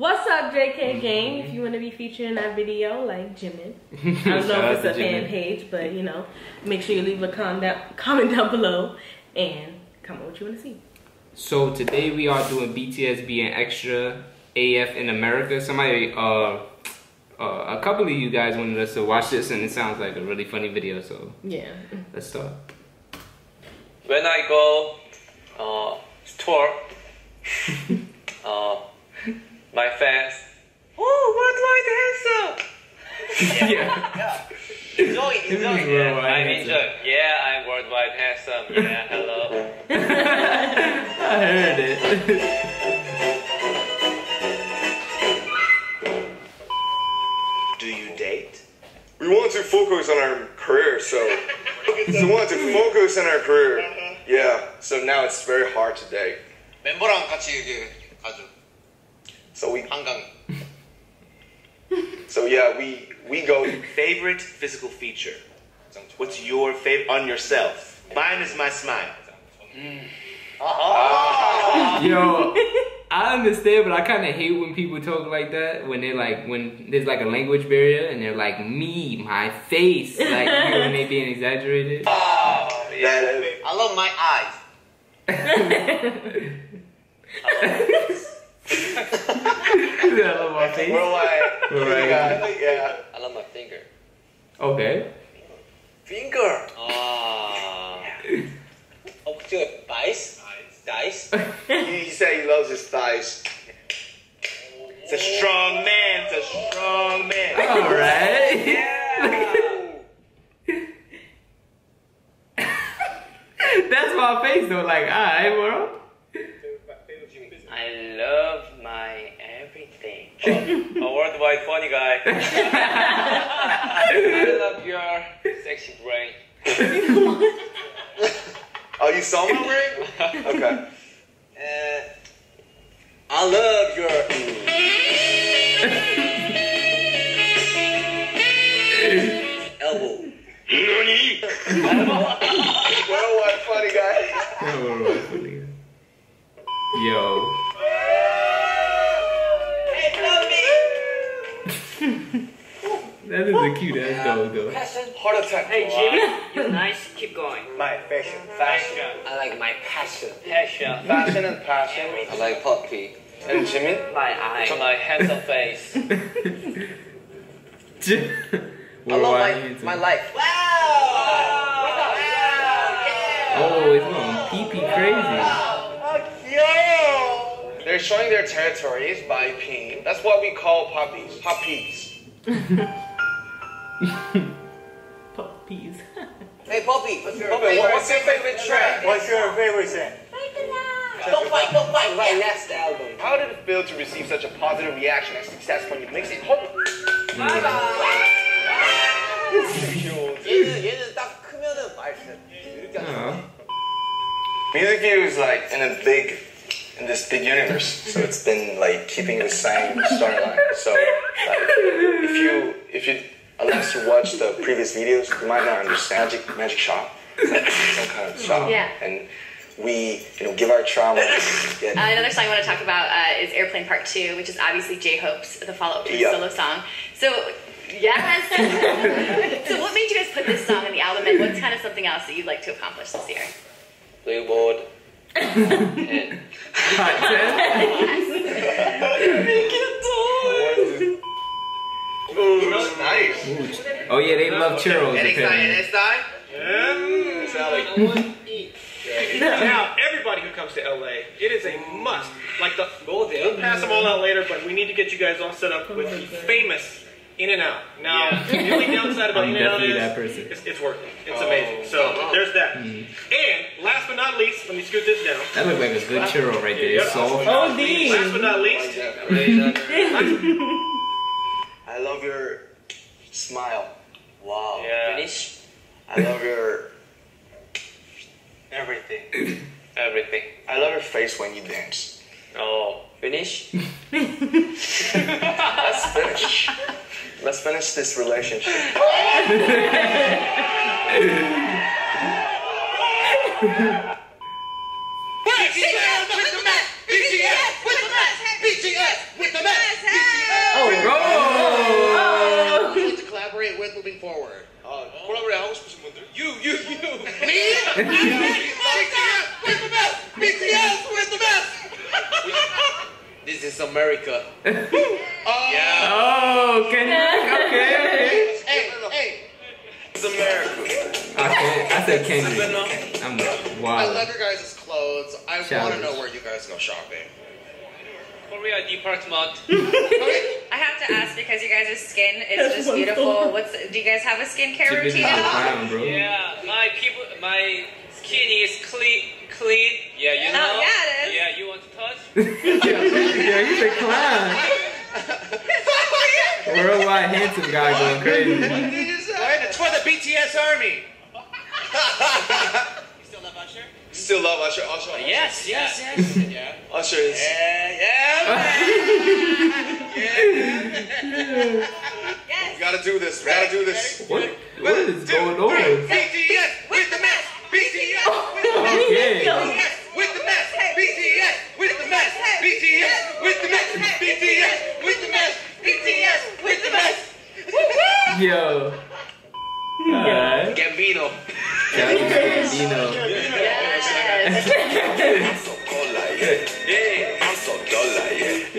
What's up, JK Gang? If you want to be featured in that video, like Jimin. I don't know if it's to a fan page, but you know, make sure you leave a comment down, comment down below and comment what you want to see. So today we are doing BTS being extra AF in America. Somebody, uh, uh, a couple of you guys wanted us to watch this, and it sounds like a really funny video. So Yeah. let's start. when I go uh, store, uh, my fans, oh, worldwide handsome. yeah. Enjoy, This is enjoy. worldwide I'm handsome. enjoy. Yeah, I'm worldwide handsome. Yeah, hello. I heard it. Do you date? We want to focus on our career, so we want to focus on our career. Yeah, so now it's very hard to date. 멤버랑 같이 이게 가죠. So we, 한강. so yeah, we we go. Favorite physical feature? What's your favorite on yourself? Mine is my smile. Mm. Uh-huh. Ah. Yo, I understand, but I kind of hate when people talk like that. When they like, when there's like a language barrier, and they're like, me, my face, like you know, when they being exaggerated. Oh, yeah. I love my eyes. I love yeah, I love my face. We're like, we're like, yeah. yeah. I love my finger. Okay. Finger. Ah. Yeah. Oh, dude, thighs. Thighs. he said he loves his thighs. It's a strong man. It's a strong man. All right. Yeah. Oh, you saw my ring? Okay. Uh, I love your elbow. Worldwide funny guy. Yo. That is a cute ass dog though. Passion. Heart attack. Hey Jimmy, you're nice. Keep going. My fashion. Fashion. I like my passion. Passion. Fashion and passion. I like puppy. And Jimmy? My eye. My handsome face. I love my, my life. Wow Oh, it's going pee pee crazy. They're showing their territories by peeing. That's what we call puppies. Puppies. Puppies. Hey puppy, what's your Puppy, what's your favorite track? What's your favorite scent? Don't fight, don't fight. My next album. How did it feel to receive such a positive reaction and success when you mix it? Hold 얘는 얘는 딱 크면은 맛있어. 이렇게 안 Aw. Music View is like in a big, in this big universe. So it's been like keeping the same storyline. So like, if you, if you, unless you watch the previous videos, you might not understand Magic Magic Shop. Some kind of shop. Yeah. And we, you know, give our trauma. Get, Uh, another song I want to talk about uh, is Airplane Part 2, which is obviously J Hope's, the follow up to his Yeah. solo song. So, yes. so, what made you guys put this song in the album, and what's kind of something else that you'd like to accomplish this year? Billboard. and Hot 10? Nice. Ooh. Oh yeah, they love churros. Next time, apparently. Mm-hmm. next time. Now, everybody who comes to LA, it is a must. Like the, we'll pass them all out later, but we need to get you guys all set up oh with the famous In-N-Out. Now, the only downside about In-N-Out is that person. It's, it's working. It's amazing. So there's that. Mm-hmm. And last but not least, let me scoot this down. That looks like a good churro right there. It's soft. Oh, Last but not least, I love your smile. Wow. yeah. Finish. I love your Everything. Everything. I love your face when you dance. Oh, finish? Let's finish. Let's finish this relationship. moving forward. Ah, 아, 콜라보레 You, you, you. Me? I'm with the best. BTS with the best. This is America. oh. Yeah. Oh, can you? Okay, okay. Hey, hey. It's America. I said, I said Kendrick. I'm like, wow. I love your guys' clothes. I want to know where you guys go shopping. Korea department. okay. I have to ask because you guys' skin is just beautiful. What's do you guys have a skincare She routine at all? clown. Yeah, my people, my skin is clean, clean. Yeah, you oh, know. Oh, yeah, it is. Yeah, you want to touch? yeah, he's a clown. Worldwide handsome guy going crazy. It's for the BTS army. You still love Usher? Still love Usher. Usher. Yes, yes, yes. yeah. Usher is. Yes. We gotta do this. We gotta do this. What? What is going on? BTS with the mess. BTS Okay. with the mess. BTS with the mess. BTS with the mess. BTS with the mess. BTS with the mess. Yo. Alright. Gambino. Childish Gambino. Yes. So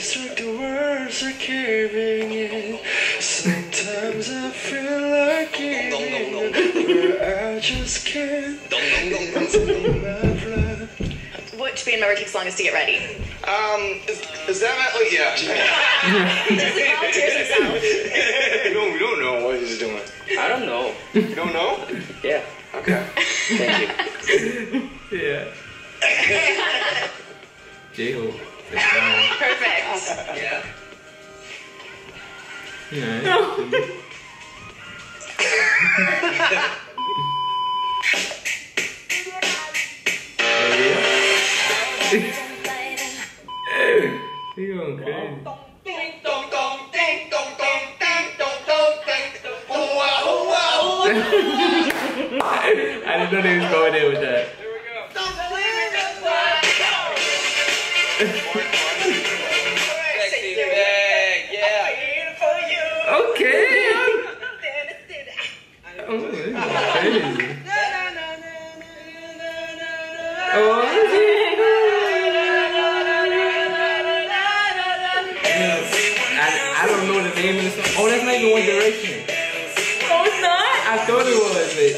It's like the words are caving in. Sometimes I feel like giving in, but I just can't. Take my flight. Which band member takes longest to get ready? Um, is, is that my, oh yeah. He just volunteers himself. we, don't, we don't know what he's doing. I don't know. You don't know? Yeah. Okay. Thank you. Yeah. J-Hope. That's fine. Perfect. Yeah. Yeah. He going crazy. Ding dong dong, ding dong dong, ding dong dong, ding dong. Oh wow, oh wow. I didn't know they was going in with that. Sexy know the name of the song. Oh, that's not even One Direction. Oh, it's not? I thought it was, but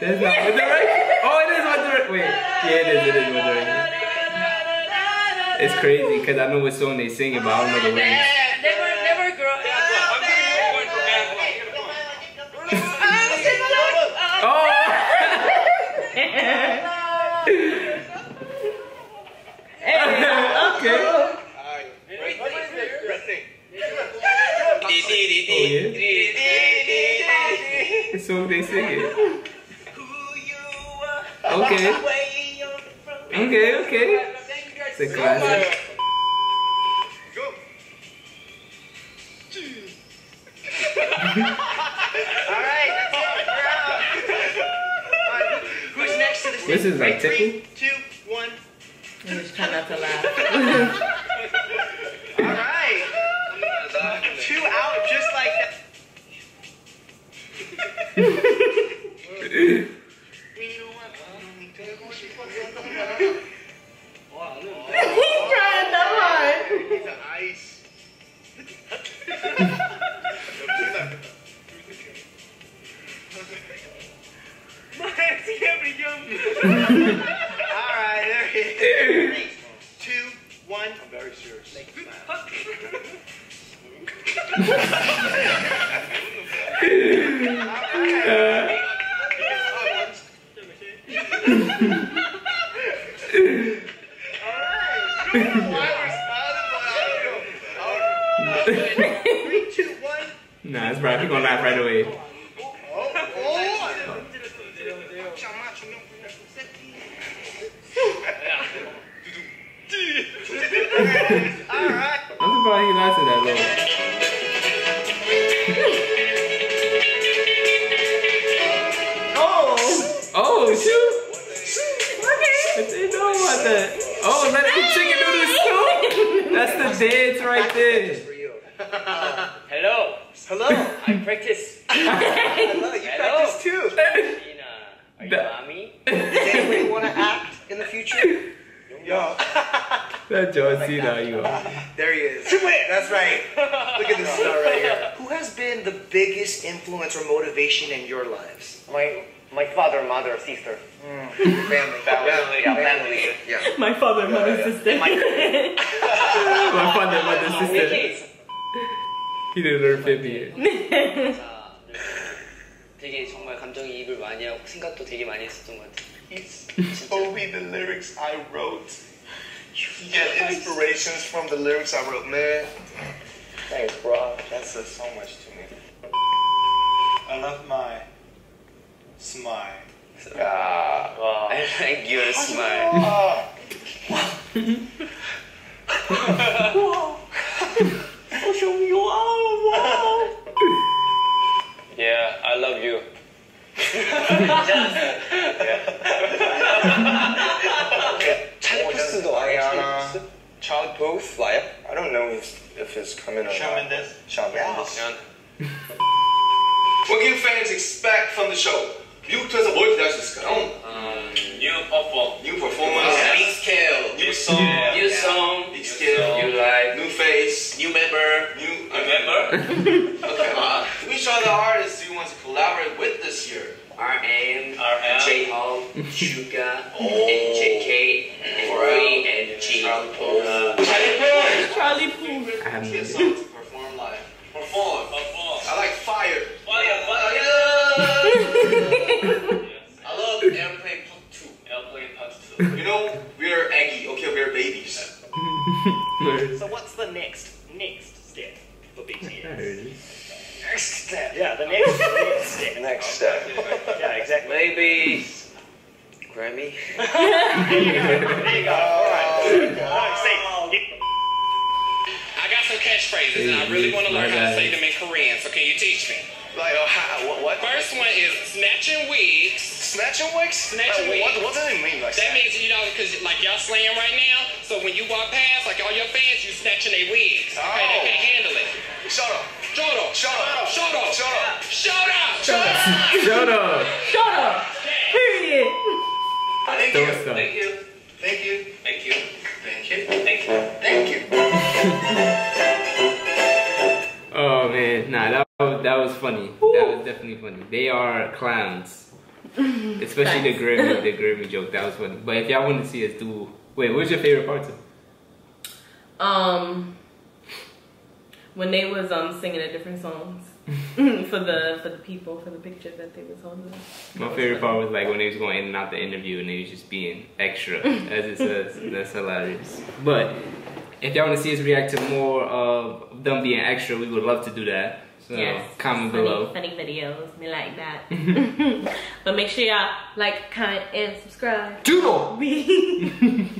that's not One Direction. Oh, it is One Direction. Wait, yeah, it is. It is One Direction. It's crazy because I know what song they sing, but I don't know the words. This is like Three, tickle. two, one. I'm just trying not to laugh. All right. Two out just like that. He's trying so hard. Ice. All right, there it is. Three, two, one. I'm very serious. Three, Oh. Oh, shoot. I didn't know about that. Oh, let the chicken do this too. That's the dance right there. Hello. Hello. I practice. Hello. You Hello. practice too. In uh, Are you That- mommy? Does anybody want to act in the future? Yo, That John Cena, you are. there he is. That's right. Look at this star right here. Who has been the biggest influence or motivation in your lives? My my father, mother, sister. Family. Family. Yeah, family. Yeah. My father and mother sister. My father, mother, sister. He didn't learn 50 years. 자, 되게 정말 감정이입을 많이 하고 생각도 되게 많이 했었던 것 같아요. It's only the lyrics I wrote. You get inspirations from the lyrics I wrote, man. Thanks, bro. That says so much to me. I love my smile. Ah. 와, I like your smile. Ah. Yeah, face, New member. new New member. Okay. Uh, which other artists do you want to collaborate with this year? RM, RM, J-Hope, Suga, Oh. and JK, and Roy, and G. Charlie Puth. Uh, Charlie Puth. Charlie Puth. I have Kid song to perform live. Perform. perform. I like fire. Fire, fire. I love Airplane Part 2. Airplane part two. You know, what? what? First one is snatching wigs. Snatching wigs? Snatching Uh, wigs. What, what does it mean? Like That means, you know, because like y'all slaying right now, so when you walk past, like all your fans, you snatching their wigs. Okay, they Oh. can't handle it. Shut up. Shut up. Shut up. Shut up. Shut up. Shut up. Shut up! Shut up. Period. Thank you. Thank you. Thank you. Thank you. Thank you. Thank you. Thank you. Was, that was funny. That was definitely funny. They are clowns. Especially the Grammy, the Grammy joke. That was funny. But if y'all want to see us do, wait, what's your favorite part? Too? Um, when they was um singing the different songs for the for the people for the picture that they was on. The, My favorite part was like when they was going in and out the interview and they was just being extra, as it says. That's hilarious. But if y'all want to see us react to more of them being extra, we would love to do that. So yes. comment funny, below. Funny videos. Me like that. but make sure y'all like, comment, and subscribe. Doodle! Be